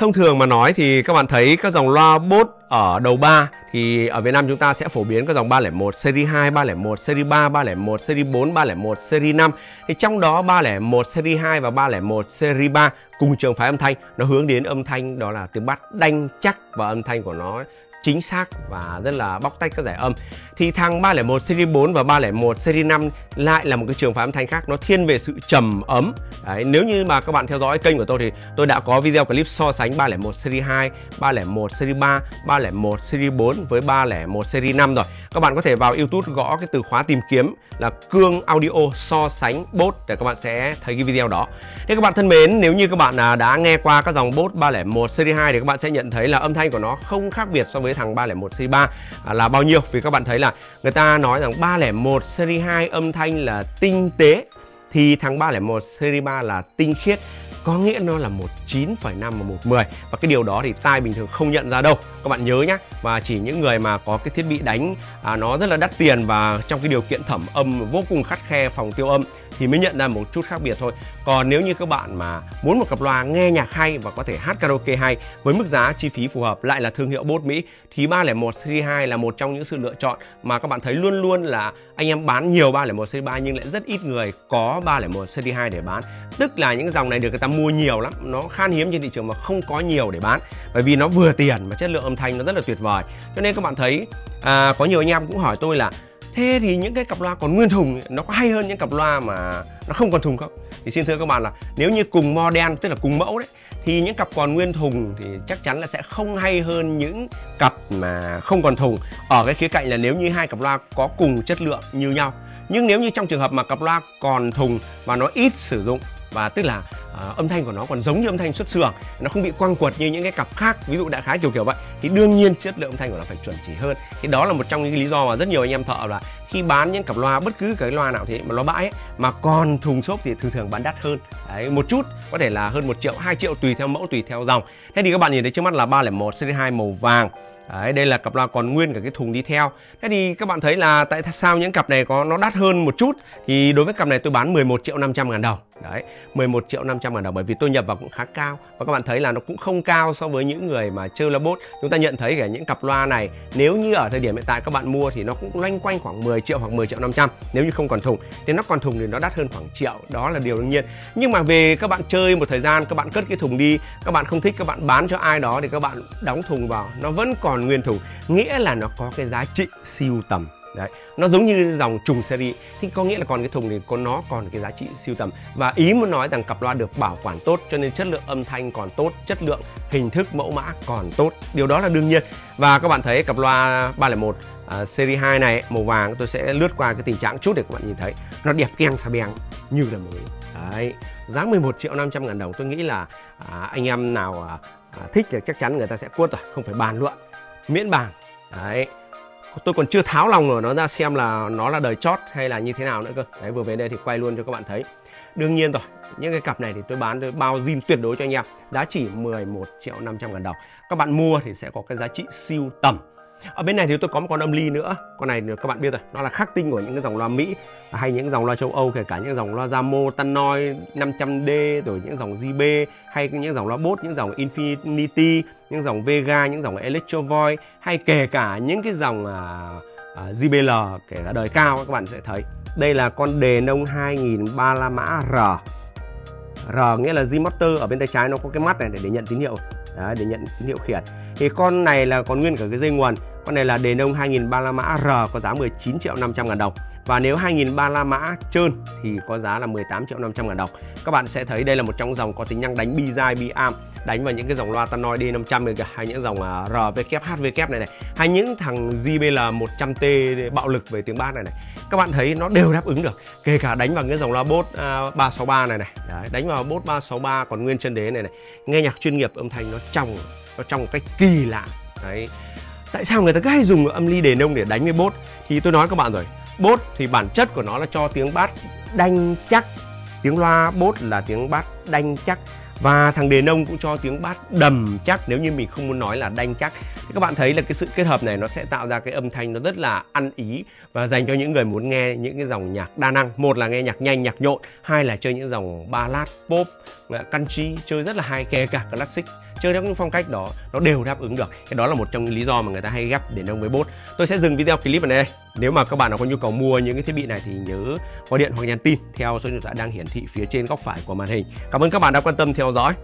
thông thường mà nói thì các bạn thấy các dòng loa bốt ở đầu 3 thì ở Việt Nam chúng ta sẽ phổ biến các dòng 301, series 2, 301, series 3, 301, series 4, 301, series 5. Thì trong đó 301 series 2 và 301 series 3 cùng trường phái âm thanh nó hướng đến âm thanh đó là tiếng bass đanh chắc và âm thanh của nó chính xác và rất là bóc tách các giải âm. Thì thang 301 series 4 và 301 series 5 lại là một cái trường phái âm thanh khác nó thiên về sự trầm ấm. Đấy, nếu như mà các bạn theo dõi kênh của tôi thì tôi đã có video clip so sánh 301 series 2 301 series 3 301 series 4 với 301 series 5 rồi các bạn có thể vào YouTube gõ cái từ khóa tìm kiếm là cương audio so sánh bốt để các bạn sẽ thấy cái video đó. Thế các bạn thân mến, nếu như các bạn à, đã nghe qua các dòng bốt 301 series 2 thì các bạn sẽ nhận thấy là âm thanh của nó không khác biệt so với thằng 301 series 3 à, là bao nhiêu. Vì các bạn thấy là người ta nói rằng 301 series 2 âm thanh là tinh tế thì thằng 301 series 3 là tinh khiết có nghĩa nó là một 9,5 và một 10 và cái điều đó thì tai bình thường không nhận ra đâu. Các bạn nhớ nhé và chỉ những người mà có cái thiết bị đánh à, nó rất là đắt tiền và trong cái điều kiện thẩm âm vô cùng khắt khe phòng tiêu âm thì mới nhận ra một chút khác biệt thôi. Còn nếu như các bạn mà muốn một cặp loa nghe nhạc hay và có thể hát karaoke hay với mức giá chi phí phù hợp lại là thương hiệu bốt Mỹ thì 301 series 2 là một trong những sự lựa chọn mà các bạn thấy luôn luôn là anh em bán nhiều 301 series 3 nhưng lại rất ít người có 301 series 2 để bán. Tức là những dòng này được người ta mua nhiều lắm. Nó khan hiếm trên thị trường mà không có nhiều để bán. Bởi vì nó vừa tiền mà chất lượng âm thanh nó rất là tuyệt vời. Cho nên các bạn thấy à, có nhiều anh em cũng hỏi tôi là thế thì những cái cặp loa còn nguyên thùng nó có hay hơn những cặp loa mà nó không còn thùng không? Thì xin thưa các bạn là nếu như cùng model tức là cùng mẫu đấy thì những cặp còn nguyên thùng thì chắc chắn là sẽ không hay hơn những cặp mà không còn thùng. Ở cái khía cạnh là nếu như hai cặp loa có cùng chất lượng như nhau. Nhưng nếu như trong trường hợp mà cặp loa còn thùng và nó ít sử dụng và tức là uh, âm thanh của nó còn giống như âm thanh xuất xưởng nó không bị quăng quật như những cái cặp khác ví dụ đại khái kiểu kiểu vậy. Thì đương nhiên chất lượng âm thanh của nó phải chuẩn chỉ hơn. Thì đó là một trong những lý do mà rất nhiều anh em thợ là khi bán những cặp loa bất cứ cái loa nào thì mà loa bãi ấy, mà còn thùng xốp thì thường thường bán đắt hơn. Đấy một chút có thể là hơn một triệu 2 triệu tùy theo mẫu tùy theo dòng. Thế thì các bạn nhìn thấy trước mắt là 301 series 2 màu vàng. Đấy, đây là cặp loa còn nguyên cả cái thùng đi theo. Thế thì các bạn thấy là tại sao những cặp này có nó đắt hơn một chút? Thì đối với cặp này tôi bán 11 triệu 500 ngàn đồng. Đấy, 11 triệu 500 ngàn đồng bởi vì tôi nhập vào cũng khá cao. Và các bạn thấy là nó cũng không cao so với những người mà chơi loa bốt. Chúng ta nhận thấy cả những cặp loa này Nếu như ở thời điểm hiện tại các bạn mua thì nó cũng loanh quanh khoảng 10 triệu hoặc 10 triệu 500 Nếu như không còn thùng. Thì nó còn thùng thì nó đắt hơn khoảng triệu Đó là điều đương nhiên. Nhưng mà về các bạn chơi một thời gian Các bạn cất cái thùng đi Các bạn không thích các bạn bán cho ai đó Thì các bạn đóng thùng vào Nó vẫn còn nguyên thùng Nghĩa là nó có cái giá trị siêu tầm. Đấy, nó giống như dòng trùng series thì có nghĩa là còn cái thùng thì có nó còn cái giá trị siêu tầm. Và ý muốn nói rằng cặp loa được bảo quản tốt cho nên chất lượng âm thanh còn tốt chất lượng hình thức mẫu mã còn tốt. Điều đó là đương nhiên. Và các bạn thấy cặp loa 301 uh, à, series 2 này màu vàng tôi sẽ lướt qua cái tình trạng chút để các bạn nhìn thấy. Nó đẹp keng xà beng như là mới. Đấy giá 11 triệu 500 ngàn đồng. Tôi nghĩ là à, anh em nào à, à, thích thì chắc chắn người ta sẽ quất rồi không phải bàn luận miễn bàn. Đấy. Tôi còn chưa tháo lòng rồi nó ra xem là nó là đời chót hay là như thế nào nữa cơ. Đấy, vừa về đây thì quay luôn cho các bạn thấy. Đương nhiên rồi, những cái cặp này thì tôi bán tôi bao zin tuyệt đối cho anh em. Giá chỉ 11 triệu 500 ngàn đồng. Các bạn mua thì sẽ có cái giá trị siêu tầm ở bên này thì tôi có một con âm ly nữa. Con này các bạn biết rồi. Nó là khắc tinh của những cái dòng loa mỹ hay những dòng loa châu âu kể cả những dòng loa Zamo, Tannoy 500D rồi những dòng JB hay những dòng loa bốt những dòng Infinity những dòng Vega những dòng Electro Voice hay kể cả những cái dòng à, à uh, JBL kể cả đời cao các bạn sẽ thấy. Đây là con đề nông 2000 ba la mã R. R nghĩa là G motor ở bên tay trái nó có cái mắt này để, để nhận tín hiệu. Đấy, để nhận tín hiệu khiển. Thì con này là còn nguyên cả cái dây nguồn. Con này là đề nông 2000 ba la mã R có giá 19 triệu 500 ngàn đồng. Và nếu 2000 ba la mã trơn thì có giá là 18 triệu 500 ngàn đồng. Các bạn sẽ thấy đây là một trong dòng có tính năng đánh bi dai bi am đánh vào những cái dòng loa Tannoy D500 này kìa hay những dòng à, RVK này này. Hay những thằng JBL 100T bạo lực về tiếng bass này này các bạn thấy nó đều đáp ứng được kể cả đánh vào cái dòng loa bốt à, uh, 363 này này. Đấy, đánh vào bốt 363 còn nguyên chân đế này này. Nghe nhạc chuyên nghiệp âm thanh nó trong nó trong một cách kỳ lạ. Đấy. Tại sao người ta cứ hay dùng âm ly đề nông để đánh với bốt? Thì tôi nói các bạn rồi bốt thì bản chất của nó là cho tiếng bass đanh chắc. Tiếng loa bốt là tiếng bass đanh chắc và thằng đền ông cũng cho tiếng bát đầm chắc, nếu như mình không muốn nói là đanh chắc. Thì các bạn thấy là cái sự kết hợp này nó sẽ tạo ra cái âm thanh nó rất là ăn ý và dành cho những người muốn nghe những cái dòng nhạc đa năng. Một là nghe nhạc nhanh, nhạc nhộn, hai là chơi những dòng ballad, pop ờ, country, chơi rất là hay, kể cả classic chơi theo những phong cách đó, nó đều đáp ứng được. Cái đó là một trong những lý do mà người ta hay ghép để ông với bốt. Tôi sẽ dừng video clip ở đây. Nếu mà các bạn nào có nhu cầu mua những cái thiết bị này thì nhớ gọi điện hoặc nhắn tin theo số điện thoại đang hiển thị phía trên góc phải của màn hình. Cảm ơn các bạn đã quan tâm theo dõi.